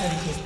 Grazie.